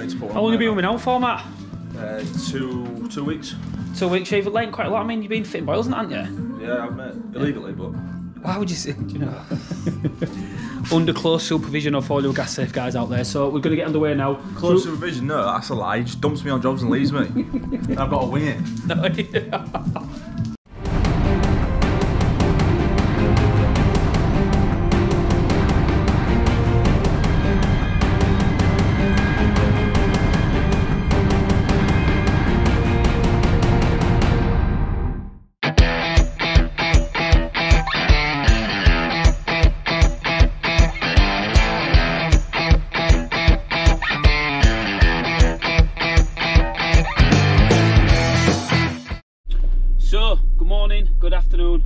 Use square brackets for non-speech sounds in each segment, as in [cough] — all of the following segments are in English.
How long have you been with now for, Matt? Uh, two two weeks. Two weeks. You've learned quite a lot. I mean, you've been fitting boils, haven't you? Yeah, I've met illegally, but Why would you say? Do you know? [laughs] Under close supervision of all your gas safe guys out there. So we're going to get underway now. close supervision. No, that's a lie. He just dumps me on jobs and leaves me. [laughs] I've got to wing it. [laughs] So,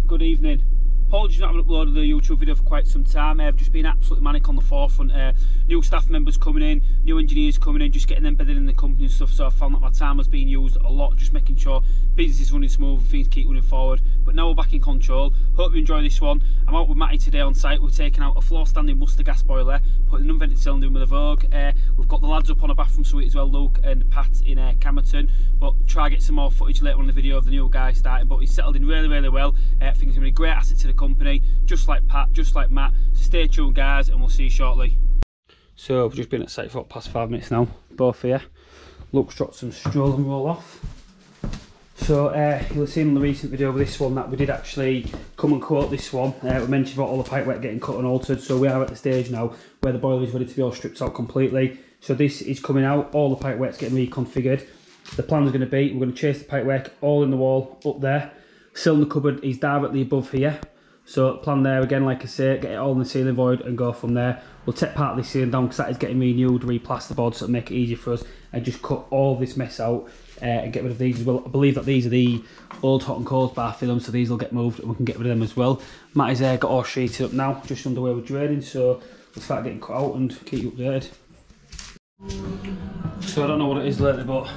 good evening. Apologies not having uploaded the YouTube video for quite some time. I've just been absolutely manic on the forefront. Uh, new staff members coming in, new engineers coming in, just getting them bedded in the company and stuff. So I found that my time was being used a lot, just making sure business is running smooth, things keep running forward. But now we're back in control. Hope you enjoy this one. I'm out with Matty today on site. We're taking out a floor standing muster gas boiler, putting an unvented cylinder in with a Vogue. Uh, we've got the lads up on a bathroom suite as well, Luke and Pat in uh, Camerton. But try get some more footage later on in the video of the new guy starting. But he's settled in really, really well. Uh, I think he's to be a great asset to the company, just like Pat, just like Matt. So stay tuned, guys, and we'll see you shortly. So we've just been at site for past five minutes now, both here. Luke's dropped some stroll and roll off. So uh, you'll have seen in the recent video with this one that we did actually come and quote this one. Uh, we mentioned about all the pipework getting cut and altered, so we are at the stage now where the boiler is ready to be all stripped out completely. So this is coming out, all the pipework's getting reconfigured. The plan is going to be, we're going to chase the pipework all in the wall up there. Cylinder cupboard is directly above here. So plan there again, like I say, get it all in the ceiling void and go from there. We'll take part of this ceiling down because that is getting renewed, replasterboard, so it'll make it easier for us and just cut all this mess out uh, and get rid of these as well. I believe that these are the old hot and cold bath films, so these will get moved and we can get rid of them as well. Matt is uh, got all sheeted up now, just underway with draining, so we'll start getting cut out and keep you updated. So I don't know what it is lately, but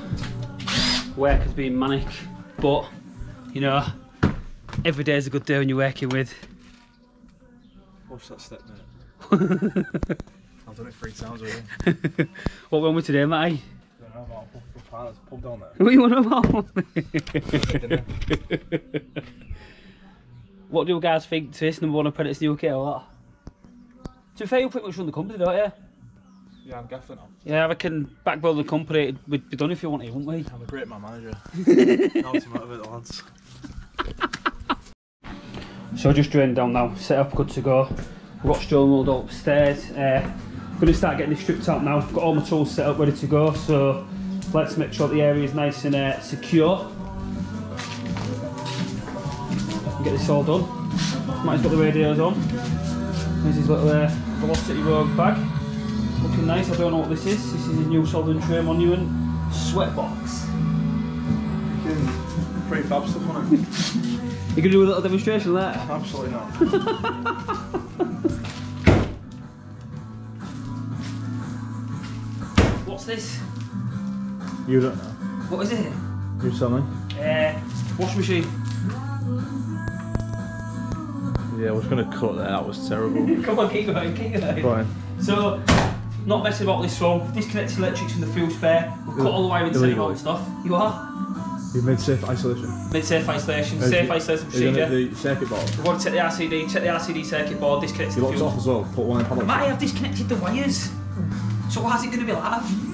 work has been manic, but you know, every day is a good day when you're working with. Watch that step, mate. [laughs] I've done it three times already. [laughs] What went with today, Matty? I don't know, I'll put the partners pub down there. What you want about? [laughs] what do you guys think to this number one apprentice in the UK or what? To be fair, you pretty much run the company, don't you? Yeah, I'm gaffer now. Yeah, I reckon backbone the company we'd be done if you wanted, wouldn't we? I'm a great man manager. now to motivate the lads. So just drained down now, set up, good to go. We've got stone rolled upstairs. Uh, gonna start getting this stripped out now. I've got all my tools set up, ready to go. So let's make sure the area is nice and uh, secure. Get this all done. Matty's got the radios on. There's his little uh, Velocity Rogue bag. Looking nice, I don't know what this is. This is his new soldering tray monument sweat box. Pretty fab stuff on it. [laughs] You gonna do a little demonstration later? Absolutely not. [laughs] What's this? You don't know. What is it? You tell me. Uh, wash machine. Yeah, I was going to cut that. That was terrible. [laughs] Come on, keep going, keep going. Fine. So, not messing about this one. Disconnected electrics from the fuel spare. We've cut all the wiring Illegally. and stuff. You are? You've made safe isolation. Mid safe isolation, safe isolation procedure. The circuit board. We want to check the RCD, check the RCD circuit board, disconnect You the locked fuel. off as well. Put one in. Might have disconnected the wires. So how's it going to be live?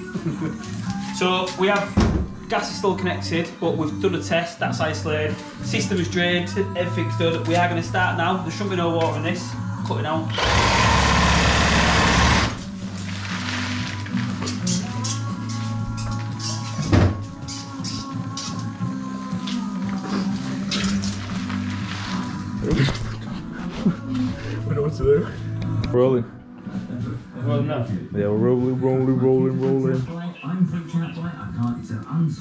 So we have gas is still connected, but we've done a test. That's isolated. System is drained. Everything's done. We are going to start now. There shouldn't be no water in this. Cutting out.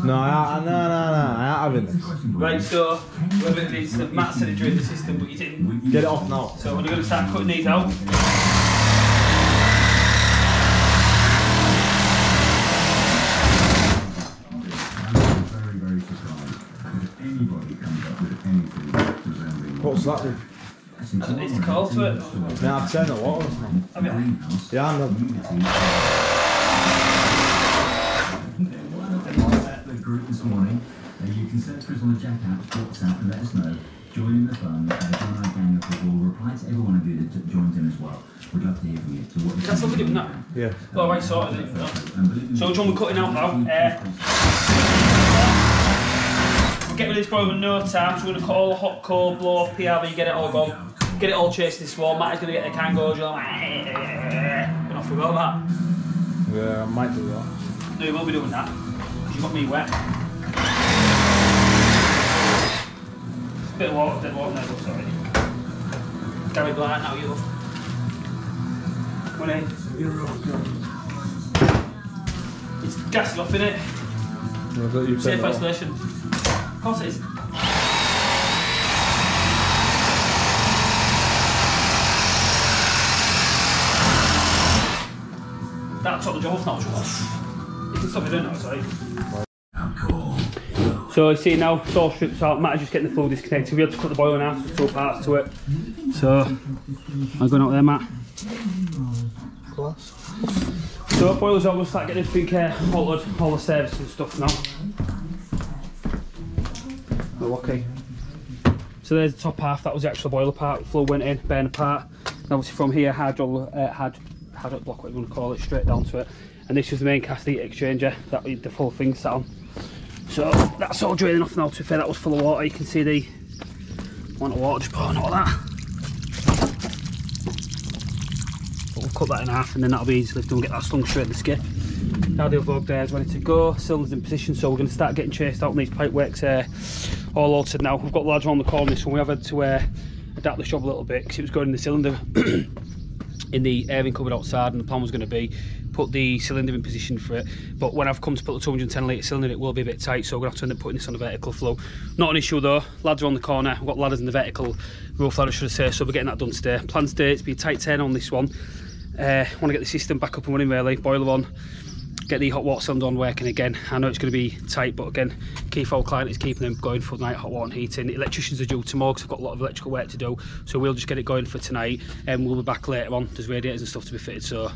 No, I, no, no, no, I this. Right, so whether it is that Matt said it during the system, but you didn't. Get it off now. So we're going to start cutting these out. very, very surprised if anybody comes up with anything resembling What's that then? It's the call to it. Man, I've turned the water off now. Have you? greenhouse Yeah, I know. This morning. Uh, you can search for us on the Jack app, WhatsApp, and let us know. Join in the fun. Uh, join our gang of people. We'll reply to every one of you that t- joins in as well. We'd love to hear from you. So what That's what we're doing now. Yeah. All right, sorted. Isn't it? And believe So which one we're cutting out now? Uh, We'll get rid of this boiler in no time, so we're going to cut all the hot cold, blow off PRV, get it all gone. Get it all chased this wall. Matt is going to get the can goes. You're like, and off we go, Matt. Yeah, I might do that. No, you will be doing that. Because you got me wet. Bit of water, bit of water but sorry. Gary Blight, now you love. Come on in. It's gassing off, innit? I thought you Safe isolation. Of course it is. That took the job off now. You can stop me doing that, sorry. So see now, it's all stripped out. Matt is just getting the full disconnected. We had to cut the boiler in half, two parts to it. So, I'm going out there, Matt. Class. So boilers we'll start getting everything uh, altered, all the services and stuff now. Oh, okay. So there's the top half, that was the actual boiler part, flow went in, burn apart. And obviously from here, hydro, uh, hyd hydraulic block, what you want to call it, straight down to it. And this was the main cast heat exchanger that the full thing sat on. So that's all draining off now, to be fair, that was full of water, you can see the amount of water just pouring all that. But we'll cut that in half and then that'll be easily done, get that slung straight in the skip. Now the vlog there is ready to go, cylinders in position, so we're going to start getting chased out on these pipe works uh, all altered now. We've got the lads around the corner so we have had to uh, adapt the shop a little bit because it was going in the cylinder [coughs] in the airing cupboard outside and the plan was going to be put the cylinder in position for it but when I've come to put the 210 litre cylinder it will be a bit tight so we're going to have to end up putting this on a vertical flow. Not an issue though. Lads are on the corner. We've got ladders in the vertical roof ladder should I say so we're getting that done today. Plan today it's be a tight turn on this one. Uh, want to get the system back up and running really. Boiler on. Get the hot water cylinder on working again. I know it's going to be tight, but again, key client is keeping them going for the night, hot water and heating. Electricians are due tomorrow because I've got a lot of electrical work to do, so we'll just get it going for tonight, and we'll be back later on. There's radiators and stuff to be fitted, so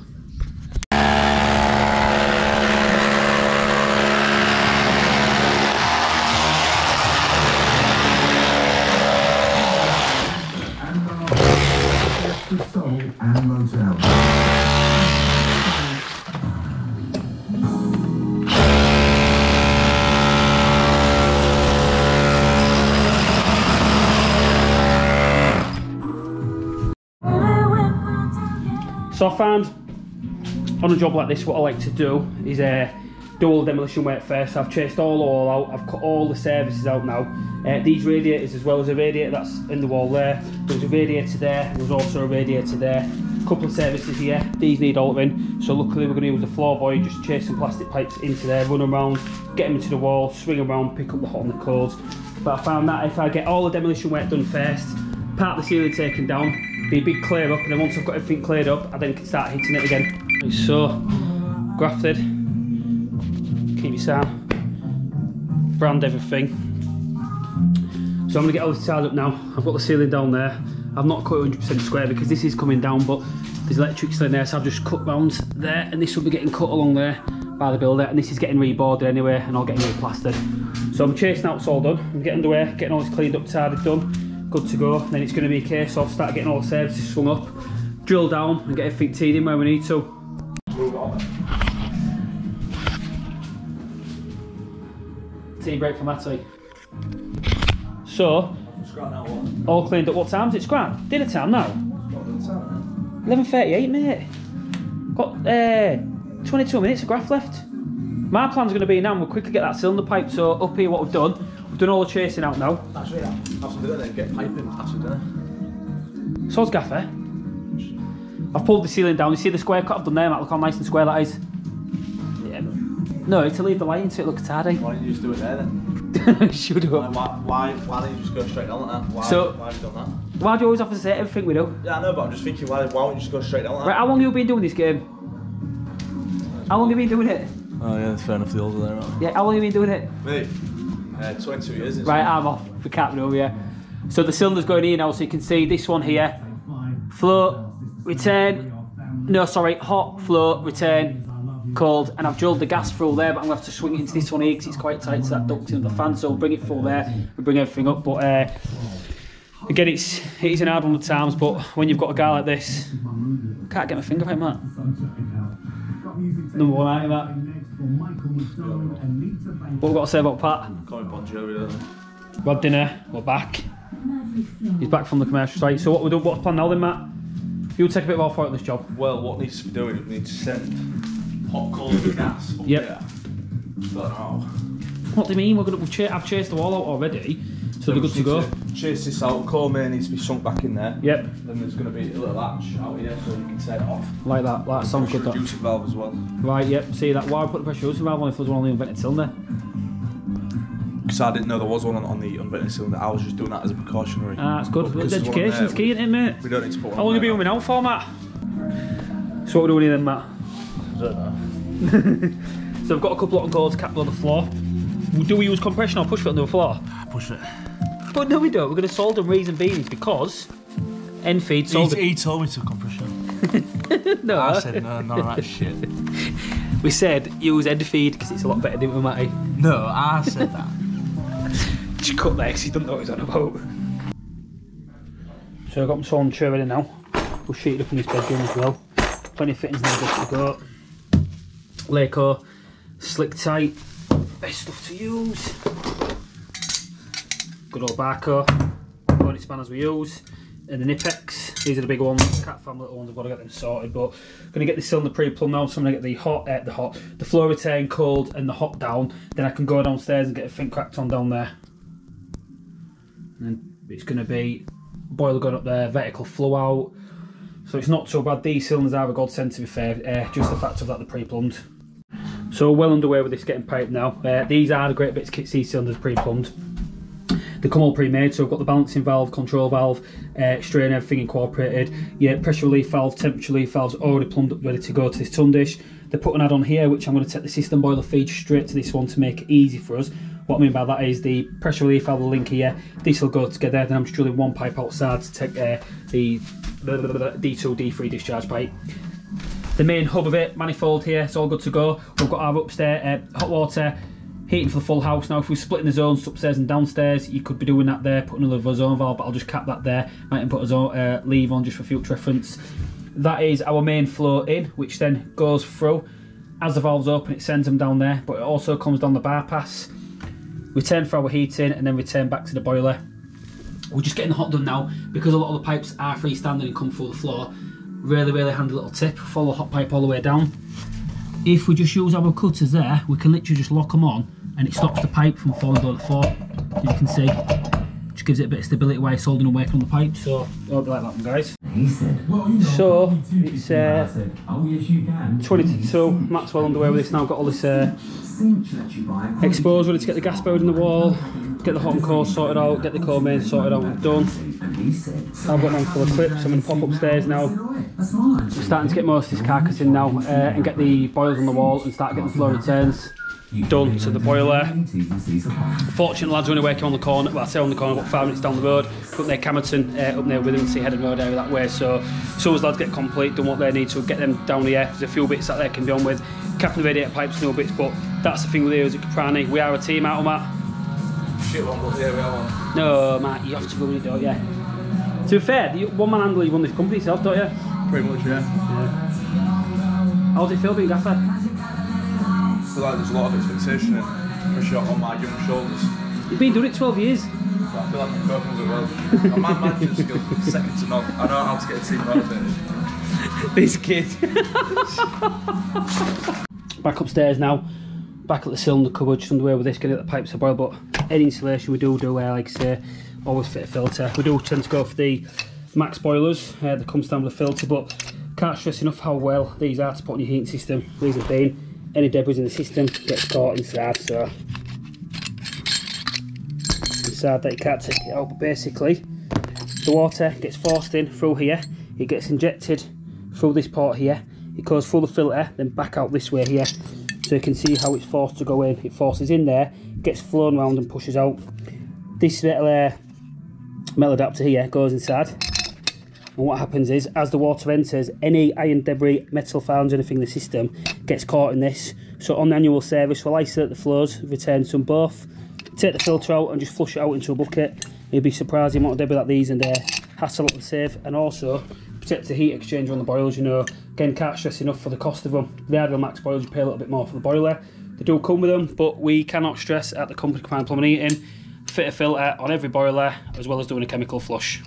So I found on a job like this, what I like to do is uh, do all the demolition work first. I've chased all all out. I've cut all the services out now. Uh, these radiators, as well as a radiator that's in the wall there. There was a radiator there. There was also a radiator there. A couple of services here. These need altering. So luckily we're going to use the floor void. Just chase some plastic pipes into there, run around, get them into the wall, swing around, pick up the hot and the cold. But I found that if I get all the demolition work done first, part of the ceiling taken down, be a big clear up, and then once I've got everything cleared up, I then can start hitting it again. So, grafted, keep your sound, brand everything. So I'm gonna get all this tiled up now. I've got the ceiling down there. I've not cut it 100% square because this is coming down, but there's electrics in there, so I've just cut round there, and this will be getting cut along there by the builder, and this is getting reboarded anyway, and all getting replastered. So I'm chasing out, it's all done. I'm getting underway, getting all this cleaned up, tidied, done, good to go. Then it's going to be a case of start getting all the services swung up, drill down, and get everything teed in where we need to. Tea break for Matty. So, all cleaned up. What time's it? Scrap? Dinner time now? 11.38, mate. Got uh, 22 minutes of graft left. My plan's going to be now, we'll quickly get that cylinder pipe. So, up here, what we've done, done all the chasing out now. Actually, yeah. Have some dinner then, get piping after dinner. So's gaffer. I've pulled the ceiling down. You see the square cut I've done there, Matt? Look how nice and square that is. Yeah. No, to leave the lighting so it looks tidy. Why don't you just do it there then? [laughs] Should Why, have. why, why, why don't you just go straight down like that? Why, So- why have you done that? Why do you always have to say everything we do? Yeah, I know, but I'm just thinking, why, why won't you just go straight down like Right, that? how long have you been doing this game? How long have you been doing it? Oh yeah, that's fair enough, the older there, right? Yeah, how long have you been doing it? Me? Uh, 22 years. Right, I'm off. We can't over yeah. So the cylinder's going in now, so you can see this one here. Float, return. No, sorry, hot, float, return. cold, and I've drilled the gas through there, but I'm gonna have to swing it into this one here because it's quite tight to that duct in the fan. So bring it full there and bring everything up. But uh, again, it's it is an hard one at times. But when you've got a guy like this, can't get my finger right, Matt. Number one item, Matt. What we've got to say about Pat? Calling Bon Jovi, don't they? We had dinner. We're back. He's back from the commercial site. So what we do? What's the plan now, then, Matt? You'll take a bit of off out this job. Well, what needs to be doing, we need to send hot coals and gas up Yep. there. But What do you mean? We're gonna we've cha- I've chased the wall out already, so they're good to go. Chase this out, coal main needs to be sunk back in there. Yep, Then there's going to be a little latch out here so you can set it off. like that. That sounds good. That. Reducing valve as well. Right. Yep. See that? Why put the pressure reducing valve on if there's one on the unvented cylinder? Because I didn't know there was one on, on the unvented cylinder. I was just doing that as a precautionary. Ah, that's good. But because Education's there, key, isn't it, mate? We don't need to put one How long on have you been there with me now for, Matt? So what we're doing here then, Matt? now. I don't know. So I've got a couple of cords capped on the floor. Do we use compression or push fit on the floor? Push it. But no, we don't. We're going to solder and reason beans because end feed He, he told me to compression. [laughs] no, I said no, no, that shit. [laughs] we said use end feed because it's a lot better than with Matty. No, I said that. [laughs] Just cut there because he doesn't know what he's on about. So I've got my sawn chair ready now. We'll sheet it up in his bedroom as well. Plenty of fittings now good to go. Laco, Slic-Tite, best stuff to use. Good old Bahco, body spanners we use. And the Knipex, these are the big ones, cat family ones, I've got to get them sorted. But I'm going to get this cylinder pre-plumbed now, so I'm going to get the hot, uh, the hot, the flow retain cold and the hot down. Then I can go downstairs and get a thing cracked on down there. And then it's going to be boiler going up there, vertical flow out. So it's not so bad. These cylinders are a godsend to be fair, uh, just the fact of that they're pre-plumbed. So well underway with this getting piped now. Uh, these are the great bits kit C cylinders pre-plumbed. They come all pre-made, so I've got the balancing valve, control valve, uh, strain, everything incorporated. Yeah, pressure relief valve, temperature relief valves already plumbed up, ready to go to this tundish. They put an add-on here, which I'm going to take the system boiler feed straight to this one to make it easy for us. What I mean by that is the pressure relief valve, link here, this will go together. Then I'm just drilling one pipe outside to take uh, the D2, D3 discharge pipe the main hub of it, manifold here, it's all good to go. We've got our upstairs uh, hot water heating for the full house. Now, if we're splitting the zones upstairs and downstairs, you could be doing that there, putting another zone valve, but I'll just cap that there. Might even put a zone, uh, leave on just for future reference. That is our main flow in, which then goes through. As the valves open, it sends them down there, but it also comes down the bypass. Return for our heating, and then return back to the boiler. We're just getting the hot done now because a lot of the pipes are freestanding and come through the floor. Really, really handy little tip. Follow the hot pipe all the way down. If we just use our cutters there, we can literally just lock them on and it stops the pipe from falling down the floor. As you can see, just gives it a bit of stability while it's holding away from the pipe. So, I'll be like that one, guys. He said, well, you know, So, it's, people uh, I said, oh, yes, you can. 20 to 2, Matt's well underway with this now. Got all this uh, Cinch that you buy. exposed, ready to get the gas buried in the wall, get the hot and cold sorted out, get the core main sorted out and done. And he said, I've got one full of clips, I'm going to pop upstairs now. that's mine. We're starting to get most of this carcass in now uh, and get the boils on the wall and start getting the flow returns done to the boiler. Fortunate lads are only working on the corner, well I say on the corner, about five minutes down the road, up near Camerton, uh, up near Withernsea, Hedon Road area that way. So, so as lads get complete, done what they need to, get them down here. There's a few bits that they can be on with, capping the radiator pipes, no bits, but that's the thing with Heroes at Caprani. We are a team out of Matt. Shit one, but yeah, we are one. No, Matt, you have to go in it, don't you? To be fair, the one man handle you run this company yourself, don't you? Pretty much, yeah. How does it feel being gaffer? I feel like there's a lot of expectation and pressure on my young shoulders. You've been doing it 12 years. But I feel like I'm coping with it well. My management skills is second to none. I know how to get a team motivated. [laughs] this kid. back upstairs now. Back at the cylinder cupboard, just underway with this, getting the pipes to boil. But any insulation we do do, uh, like I say, always fit a filter. We do tend to go for the max boilers uh, that comes down with a filter, but can't stress enough how well these are to put on your heating system. Reason being, any debris in the system gets caught inside, so inside that you can't take it out. But basically, the water gets forced in through here, it gets injected through this port here, it goes through the filter, then back out this way here. So you can see how it's forced to go in. It forces in there, gets flown round and pushes out. This little uh, metal adapter here goes inside, And what happens is, as the water enters, any iron debris, metal found, anything in the system gets caught in this. So on the annual service, we'll isolate the flows, return some both, take the filter out and just flush it out into a bucket. You'll be surprised the amount of debris that these and there hassle up the save. And also, protect the heat exchanger on the boilers, you know. Again, can't stress enough for the cost of them. The Ideal Max boilers, you pay a little bit more for the boiler. They do come with them, but we cannot stress at the company Combined Plumbing Heating, fit a filter on every boiler, as well as doing a chemical flush.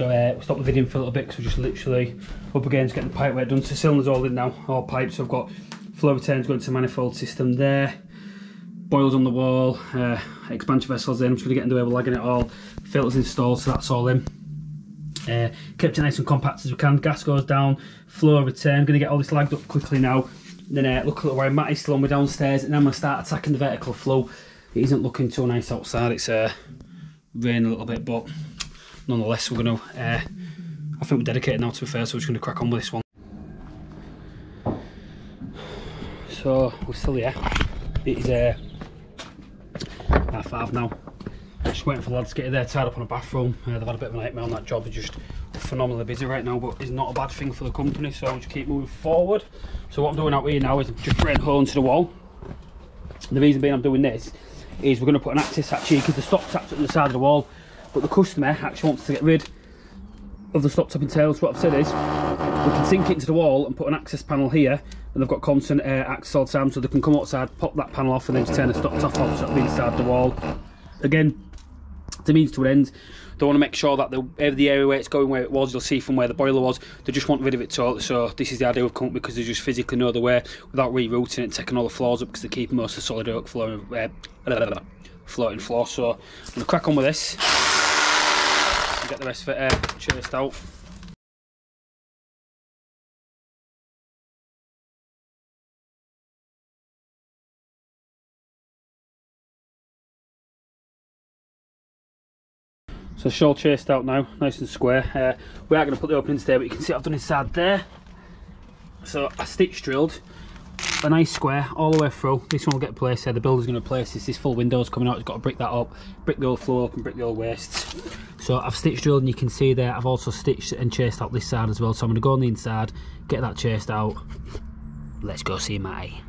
So uh, we'll stop the video for a little bit because we're just literally up against getting the pipe work done. So cylinders all in now, all pipes. So I've got flow returns going to manifold system there. Boils on the wall, uh, expansion vessels in. I'm just going to get into the way we're lagging it all. Filters installed, so that's all in. Uh, kept it nice and compact as we can. Gas goes down, flow return. Going to get all this lagged up quickly now. Then uh, look at where Matt is still on. We're downstairs, and then I'm going to start attacking the vertical flow. It isn't looking too nice outside. It's uh, a little bit, but nonetheless, we're going to. Uh, I think we're dedicated now to be fair, so we're just going to crack on with this one. So we're still here. It is uh, half five now. Just waiting for the lads to get there, tied up on a bathroom. Uh, they've had a bit of a nightmare on that job. They're just phenomenally busy right now, but it's not a bad thing for the company. So we just keep moving forward. So what I'm doing out here now is just putting hole into the wall. The reason being I'm doing this is we're going to put an access hatch here because the stop tap's at the side of the wall, but the customer actually wants to get rid of the stop top and tail. So what I've said is we can sink it into the wall and put an access panel here, and they've got constant air access all the time, so they can come outside, pop that panel off, and then just turn the stop top off so it'll be inside the wall. Again, the means to an end. They want to make sure that the, the area where it's going where it was, you'll see from where the boiler was, they just want rid of it totally. So this is the idea we've come because they just physically know the way without rerouting it taking all the floors up because they keep most of the solid oak floor, uh, floating floor. So I'm going to crack on with this get the rest of it uh, chased out. So all chased out now, nice and square. Uh, we are going to put the openings there, but you can see I've done inside there. So I stitch drilled a nice square all the way through. This one will get placed there. The builder's going to place this. This full window's coming out. It's got to brick that up, brick the old floor up, and brick the old wastes. So I've stitch drilled, and you can see there. I've also stitched and chased out this side as well. So I'm going to go on the inside, get that chased out. Let's go see Matty.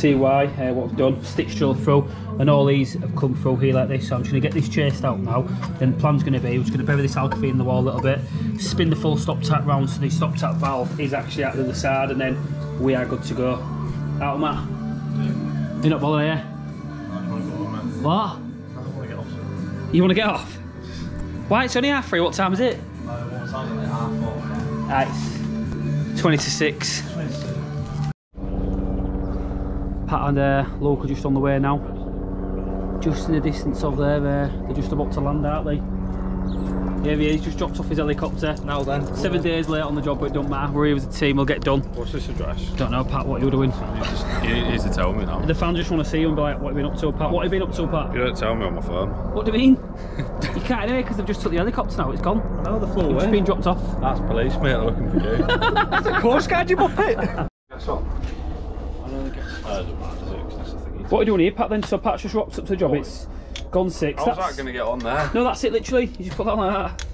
See why, uh, what I've done, stitch drill through, and all these have come through here like this, so I'm just going to get this chased out now, then the plan's going to be, we're just going to bury this Alkathene in the wall a little bit, spin the full stop tap round so the stop tap valve is actually out the other side, and then we are good to go. Out, Matt? Yeah. You're not bothered, yeah? What? You want to get off? Why, it's only half three, what time is it? Uh, it's 20 to 6. Pat and uh, Luke are just on the way now. Just in the distance of there, uh, they're just about to land, aren't they? Here he is, just dropped off his helicopter. Now then. Seven days late on the job, but it don't matter. We're here as a team, we'll get done. What's this address? Don't know, Pat, what you were doing. You just you need to tell me now. The fans just want to see you and be like, what have you been up to, Pat? What have you been up to, Pat? You don't tell me on my phone. What do you mean? you can't anyway, because they've just took the helicopter now, it's gone. No, the floor It's been dropped off. That's police, mate. They're looking for you. [laughs] That's a course guide, you muppet! [laughs] What? I don't think it's uh, doesn't matter, does it? 'Cause that's the thing. What are you doing here, Pat, then? So Pat's just rocked up to the job, it's gone six. How's That's- that going to get on there? No, that's it, literally. You just put that on like that.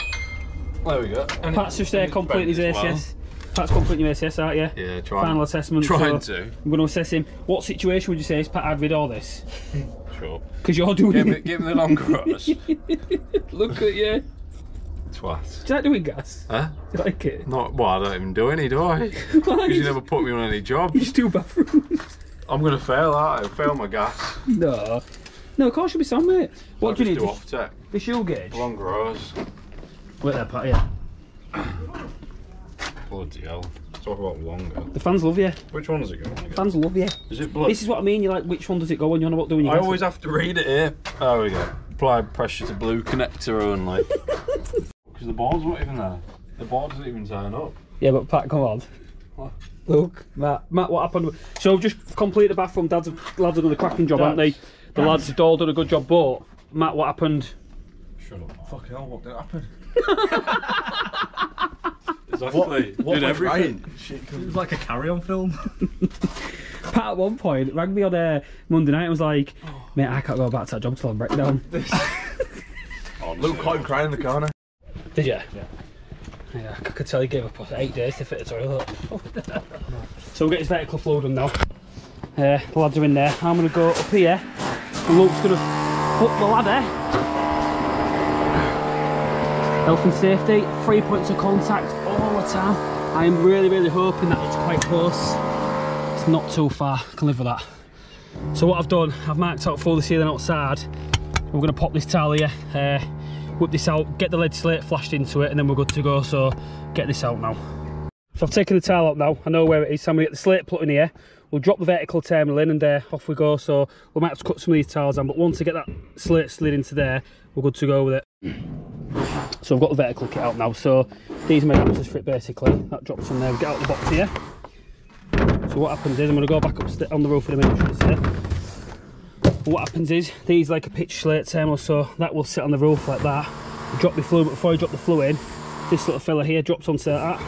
There we go. And Pat's just there and it's completing his as well. Pat's completing your ACS, aren't you? Yeah, trying. Final assessment. Trying so to. I'm going to assess him. What situation would you say is Pat had with all this? Sure. Because you're doing Give me, it. give me the long cross. [laughs] Look at you. Twat. Do you like doing gas? Huh? Do you like it? Not, well, I don't even do any, do I? [laughs] Because you never put me on any job. You just do bathrooms. I'm going to fail that. I fail my gas. no. No, of course you'll be some, mate. What I'll do you need? do off tech. the shoe gauge? Long rows. Wait there, Pat, yeah. Bloody hell. Talk about longer. The fans love you. Which one does it go on again? Fans love you. Is it blood? This is what I mean. You're like, which one does it go on? You're on about doing your I always have to read it here. There we go. Apply pressure to blue connector only. [laughs] Because the board's not even there. The board doesn't even turn up. Yeah, but Pat, come on. What? Look, Matt, Matt, what happened? So we've just completed the bathroom. Dad's lads have done a cracking job, haven't they? The lads have all done a good job. But Matt, what happened? Shut up. Fucking hell, what did happen? [laughs] Exactly. What Did went everything. It was like a carry-on film. [laughs] Pat at one point rang me on uh, Monday night and was like, "Mate, I can't go back to that job till I'm breakdown." [laughs] Oh, Luke caught him crying in the corner. Did you? Yeah. Yeah, I could tell you gave up eight days to fit the toilet. [laughs] so we'll get his vertical flow done now. Uh, the lads are in there. I'm going to go up here. Luke's going to put the ladder. Health and safety, three points of contact all the time. I am really, really hoping that it's quite close. It's not too far. I can live with that. So what I've done, I've marked out for the ceiling outside. We're going to pop this tile here. Uh, whip this out, get the lead slate flashed into it, and then we're good to go. So get this out now. So I've taken the tile out now. I know where it is. So I'm gonna get the slate put in here. We'll drop the vertical terminal in, and uh, off we go. So we might have to cut some of these tiles on, but once I get that slate slid into there, we're good to go with it. So I've got the vertical kit out now. So these are my adapters for it basically. That drops in there. We get out the box here. So what happens is I'm going to go back up on the roof in a minute. Should I say what happens is these like a pitch slate terminal so that will sit on the roof like that. Drop the fluid before you drop the fluid in this little fella here drops onto that.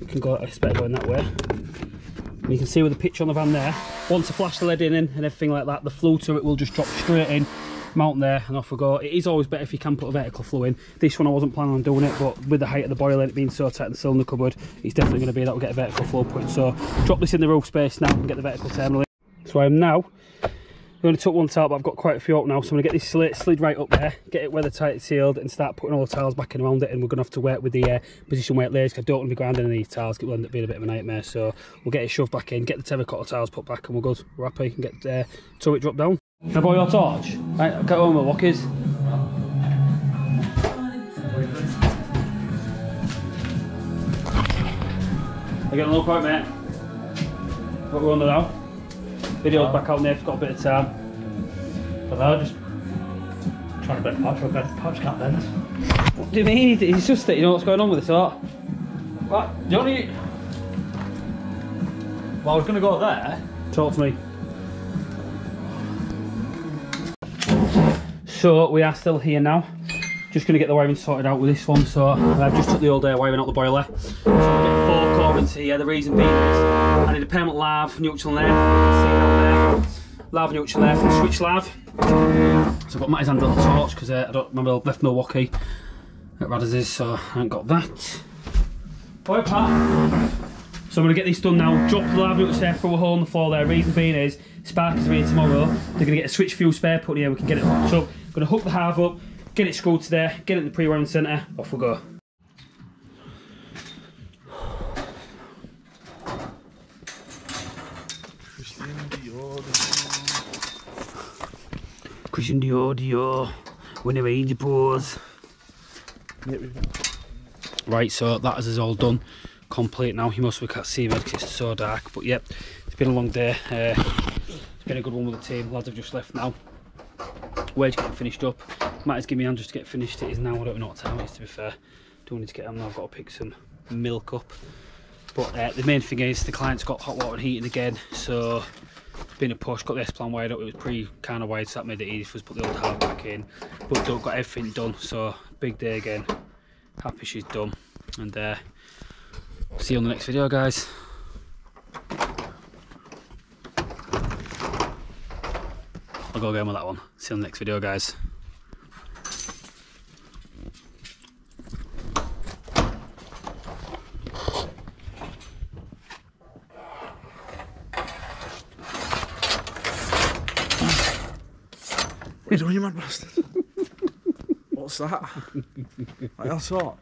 You can go it's better going that way. And you can see with the pitch on the van there once I flash the lead in and everything like that the flow to it will just drop straight in mount there and off we go. It is always better if you can put a vertical flow in. This one I wasn't planning on doing it but with the height of the boiler and it being so tight in the cylinder cupboard it's definitely going to be that will get a vertical flow point so drop this in the roof space now and get the vertical terminal in. So I am now we only took one tile, but I've got quite a few up now, so I'm going to get this slid, slid right up there, get it weather tight sealed, and start putting all the tiles back in around it. And we're going to have to work with the uh, position weight layers, because I don't want to be grinding any tiles, it will end up being a bit of a nightmare. So we'll get it shoved back in, get the terracotta tiles put back, and we're good. We're happy, and get uh, turret drop down. Can I borrow your torch? Right, get home with walkies. I get a little quite, mate. What we're on the now? Video's back out there, if you've got a bit of time. But now just trying to bend patch, but patch can't bend. What do you mean? It's just that you know what's going on with this art. What? The only. Well, I was going to go there. Talk to me. So we are still here now. Just going to get the wiring sorted out with this one. So I've just took the old air wiring out the boiler. So The reason being is I need a permanent lav, neutral can see there. Lav, neutral for switch lav. So I've got Matty's hand on the torch because uh, I don't remember left Milwaukee at Radis's, so I haven't got that. Boy, Pat. So I'm going to get this done now. Drop the lav neutral air through a hole in the floor there. Reason being is Sparkers are here tomorrow. They're going to get a switch fuel spare put here. We can get it hooked up. I'm going to hook the halve up, get it screwed to there, get it in the pre-wiring centre. Off we go. Christian Dior, Dior, when it rains. Right, so that is all done, complete now. You must can't see me because it's so dark, but yep, it's been a long day. Uh, it's been a good one with the team. Lads have just left now. Wage getting finished up. Matt has given me hand just to get finished. It is now. I don't know what time it is to be fair. Don't need to get on now. I've got to pick some milk up. But uh, the main thing is the client's got hot water heating again, so been a push. Got the S plan wired up. It was pretty kind of wide, so that made it easy for us to put the old half back in. But don't got everything done, so big day again. Happy she's done, and uh, see you on the next video, guys. I'll go again with that one. See you on the next video, guys. Simon Brøsted. Og så her. Nei, altså